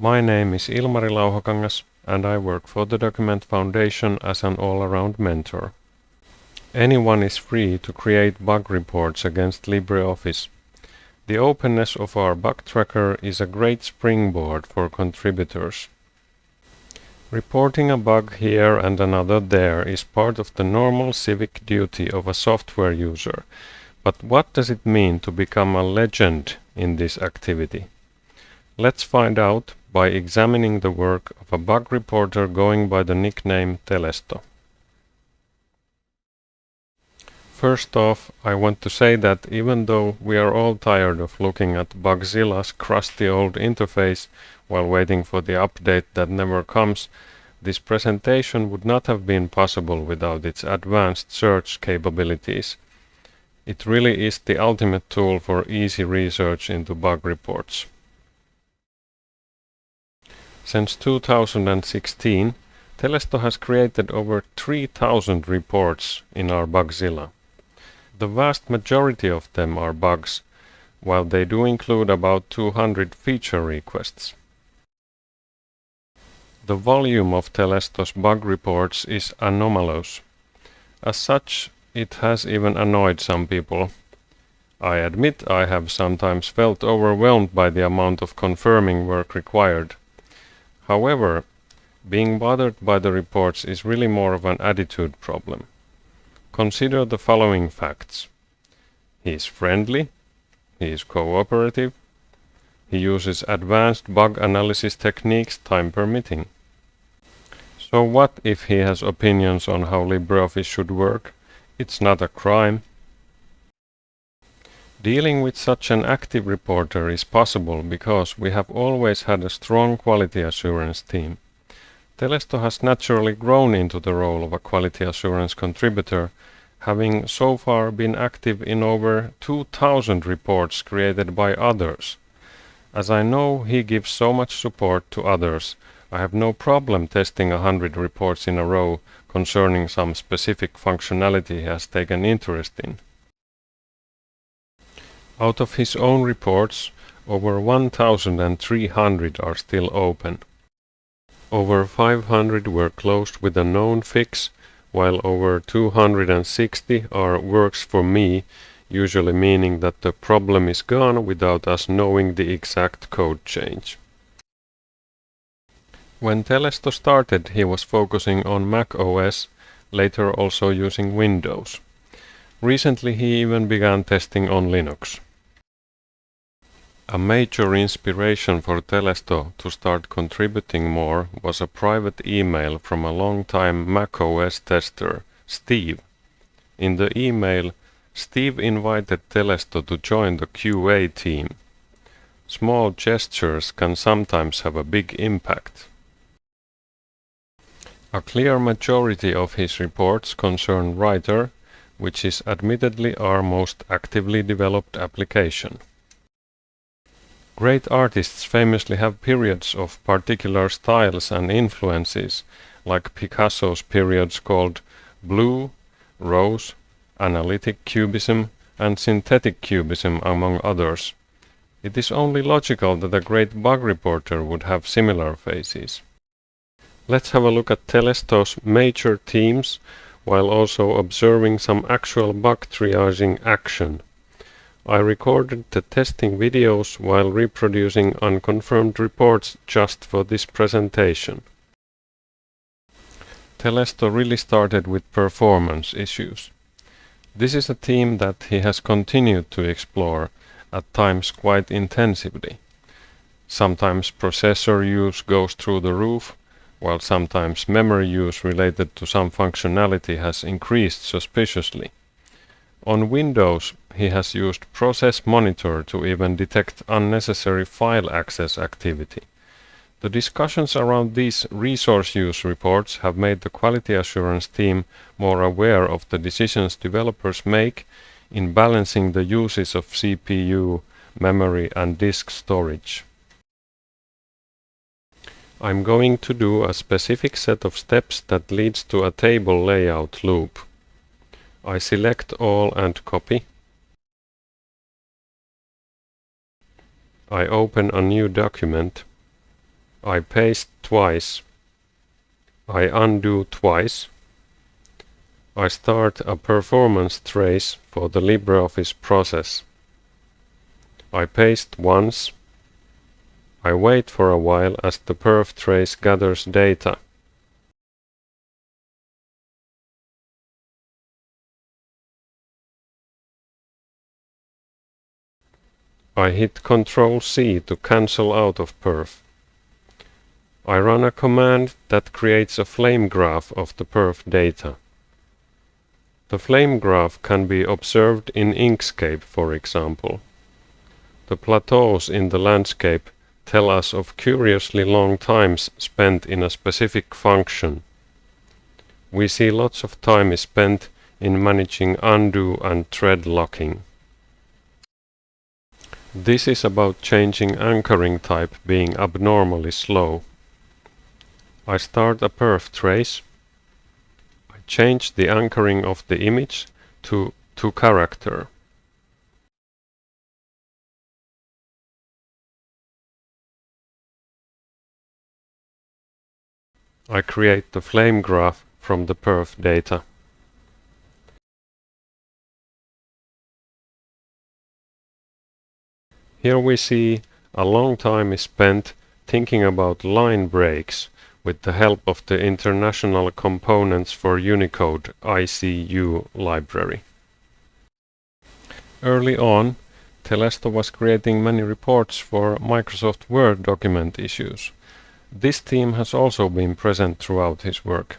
My name is Ilmari Lauhakangas and I work for the Document Foundation as an all-around mentor. Anyone is free to create bug reports against LibreOffice. The openness of our bug tracker is a great springboard for contributors. Reporting a bug here and another there is part of the normal civic duty of a software user, but what does it mean to become a legend in this activity? Let's find out by examining the work of a bug reporter going by the nickname Telesto. First off, I want to say that even though we are all tired of looking at Bugzilla's crusty old interface while waiting for the update that never comes, this presentation would not have been possible without its advanced search capabilities. It really is the ultimate tool for easy research into bug reports. Since 2016, Telesto has created over 3000 reports in our Bugzilla. The vast majority of them are bugs, while they do include about 200 feature requests. The volume of Telesto's bug reports is anomalous. As such, it has even annoyed some people. I admit I have sometimes felt overwhelmed by the amount of confirming work required. However, being bothered by the reports is really more of an attitude problem. Consider the following facts. He is friendly, he is cooperative, he uses advanced bug analysis techniques time permitting. So what if he has opinions on how LibreOffice should work? It's not a crime. Dealing with such an active reporter is possible because we have always had a strong quality assurance team. Telesto has naturally grown into the role of a quality assurance contributor, having so far been active in over 2000 reports created by others. As I know he gives so much support to others, I have no problem testing a hundred reports in a row concerning some specific functionality he has taken interest in. Out of his own reports, over 1,300 are still open. Over 500 were closed with a known fix, while over 260 are works for me, usually meaning that the problem is gone without us knowing the exact code change. When Telesto started, he was focusing on Mac OS, later also using Windows. Recently he even began testing on Linux. A major inspiration for Telesto to start contributing more was a private email from a long-time macOS tester, Steve. In the email, Steve invited Telesto to join the QA team. Small gestures can sometimes have a big impact. A clear majority of his reports concern Writer, which is admittedly our most actively developed application. Great artists famously have periods of particular styles and influences, like Picasso's periods called blue, rose, analytic cubism, and synthetic cubism among others. It is only logical that a great bug reporter would have similar phases. Let's have a look at Telesto's major themes while also observing some actual bug triaging action. I recorded the testing videos while reproducing unconfirmed reports just for this presentation. Telesto really started with performance issues. This is a theme that he has continued to explore, at times quite intensively. Sometimes processor use goes through the roof, while sometimes memory use related to some functionality has increased suspiciously. On Windows, he has used Process Monitor to even detect unnecessary file access activity. The discussions around these resource use reports have made the quality assurance team more aware of the decisions developers make in balancing the uses of CPU, memory and disk storage. I'm going to do a specific set of steps that leads to a table layout loop. I select all and copy. I open a new document. I paste twice. I undo twice. I start a performance trace for the LibreOffice process. I paste once. I wait for a while as the perf trace gathers data. I hit Ctrl C to cancel out of perf. I run a command that creates a flame graph of the perf data. The flame graph can be observed in Inkscape, for example. The plateaus in the landscape tell us of curiously long times spent in a specific function. We see lots of time is spent in managing undo and thread locking. This is about changing anchoring type being abnormally slow. I start a perf trace. I change the anchoring of the image to to character. I create the flame graph from the perf data. Here we see a long time is spent thinking about line breaks with the help of the International Components for Unicode ICU library. Early on, Telesto was creating many reports for Microsoft Word document issues. This team has also been present throughout his work.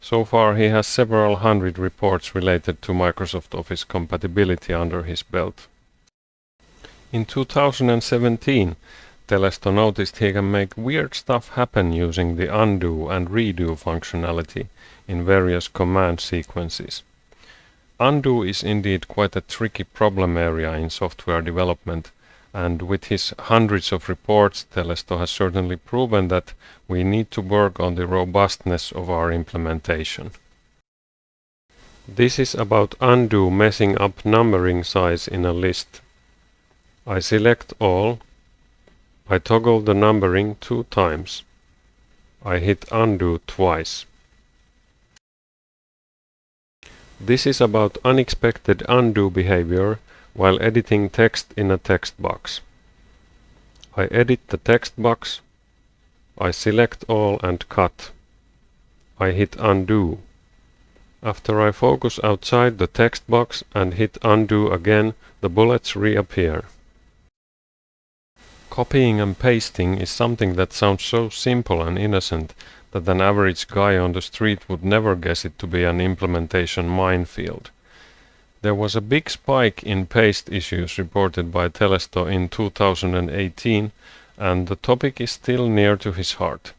So far he has several hundred reports related to Microsoft Office compatibility under his belt. In 2017, Telesto noticed he can make weird stuff happen using the undo and redo functionality in various command sequences. Undo is indeed quite a tricky problem area in software development, and with his hundreds of reports, Telesto has certainly proven that we need to work on the robustness of our implementation. This is about undo messing up numbering size in a list I select all. I toggle the numbering two times. I hit undo twice. This is about unexpected undo behavior while editing text in a text box. I edit the text box. I select all and cut. I hit undo. After I focus outside the text box and hit undo again, the bullets reappear. Copying and pasting is something that sounds so simple and innocent that an average guy on the street would never guess it to be an implementation minefield. There was a big spike in paste issues reported by Telesto in 2018 and the topic is still near to his heart.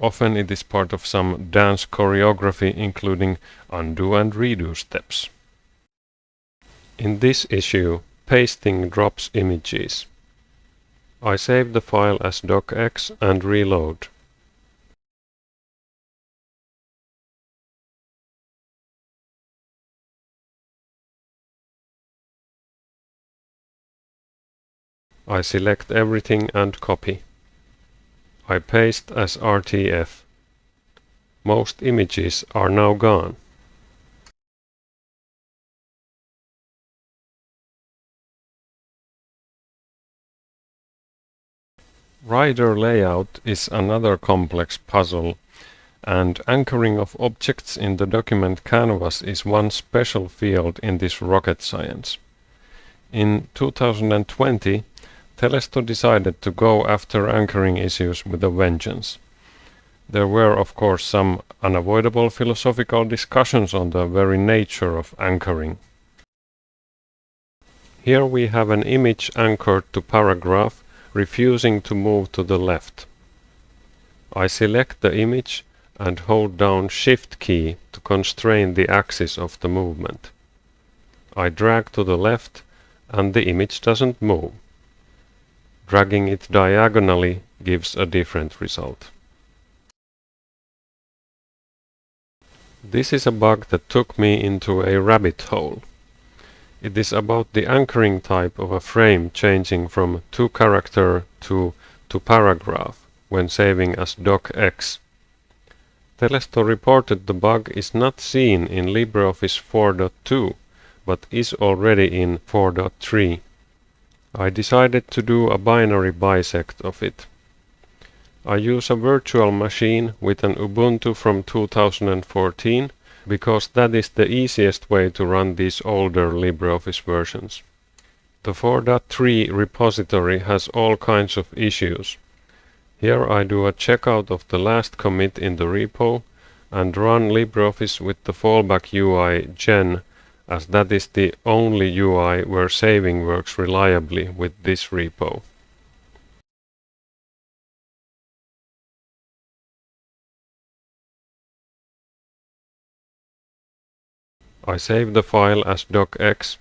Often it is part of some dance choreography including undo and redo steps. In this issue, pasting drops images. I save the file as docx and reload. I select everything and copy. I paste as RTF. Most images are now gone. Writer layout is another complex puzzle and anchoring of objects in the document canvas is one special field in this rocket science. In 2020, Telesto decided to go after anchoring issues with a vengeance. There were of course some unavoidable philosophical discussions on the very nature of anchoring. Here we have an image anchored to paragraph refusing to move to the left. I select the image and hold down Shift key to constrain the axis of the movement. I drag to the left and the image doesn't move. Dragging it diagonally gives a different result. This is a bug that took me into a rabbit hole. It is about the anchoring type of a frame changing from to character to to paragraph when saving as docx. Telesto reported the bug is not seen in LibreOffice 4.2, but is already in 4.3. I decided to do a binary bisect of it. I use a virtual machine with an Ubuntu from 2014 because that is the easiest way to run these older LibreOffice versions. The 4.3 repository has all kinds of issues. Here I do a checkout of the last commit in the repo and run LibreOffice with the fallback UI gen as that is the only UI where saving works reliably with this repo. I save the file as docx.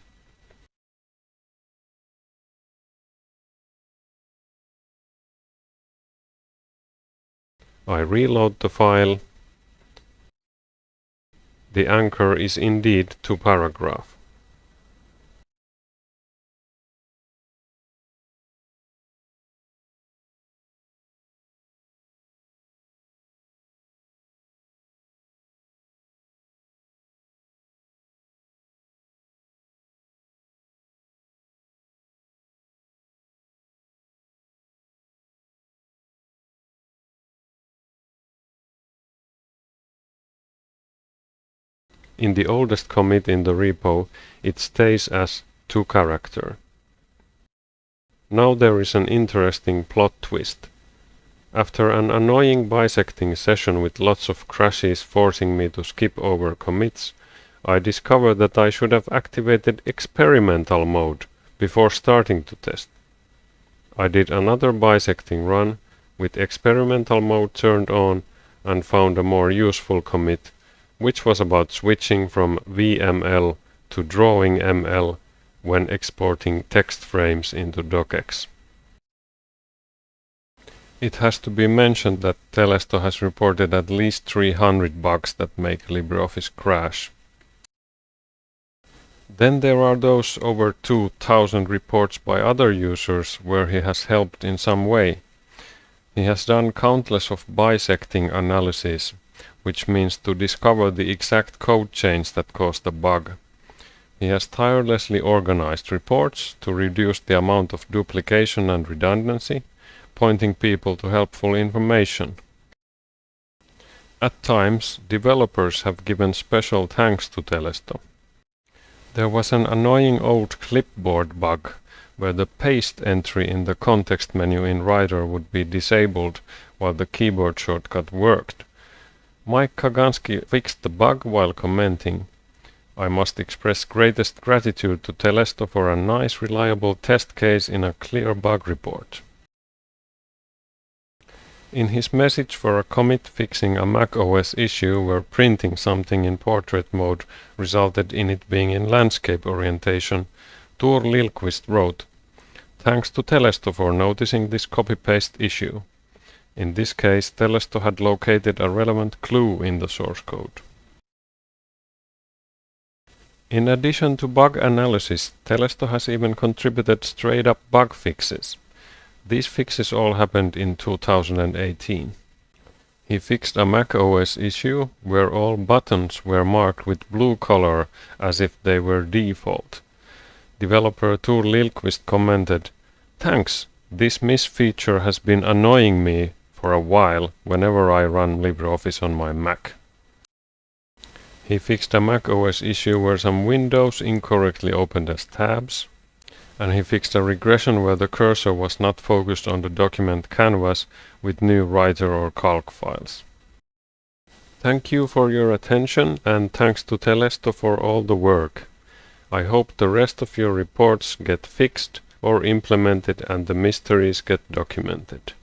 I reload the file. The anchor is indeed to paragraph. In the oldest commit in the repo, it stays as to character. Now there is an interesting plot twist. After an annoying bisecting session with lots of crashes forcing me to skip over commits, I discovered that I should have activated experimental mode before starting to test. I did another bisecting run with experimental mode turned on and found a more useful commit which was about switching from VML to DrawingML when exporting text frames into docx. It has to be mentioned that Telesto has reported at least 300 bugs that make LibreOffice crash. Then there are those over 2000 reports by other users where he has helped in some way. He has done countless of bisecting analyses which means to discover the exact code change that caused the bug. He has tirelessly organized reports to reduce the amount of duplication and redundancy, pointing people to helpful information. At times, developers have given special thanks to Telesto. There was an annoying old clipboard bug where the paste entry in the context menu in Writer would be disabled while the keyboard shortcut worked. Mike Kaganski fixed the bug while commenting, I must express greatest gratitude to Telesto for a nice reliable test case in a clear bug report. In his message for a commit fixing a Mac OS issue where printing something in portrait mode resulted in it being in landscape orientation, Tor Lillqvist wrote, Thanks to Telesto for noticing this copy-paste issue. In this case, Telesto had located a relevant clue in the source code. In addition to bug analysis, Telesto has even contributed straight-up bug fixes. These fixes all happened in 2018. He fixed a Mac OS issue where all buttons were marked with blue color as if they were default. Developer Tor Lillqvist commented, Thanks, this miss feature has been annoying me for a while whenever I run LibreOffice on my Mac. He fixed a Mac OS issue where some windows incorrectly opened as tabs, and he fixed a regression where the cursor was not focused on the document canvas with new writer or calc files. Thank you for your attention and thanks to Telesto for all the work. I hope the rest of your reports get fixed or implemented and the mysteries get documented.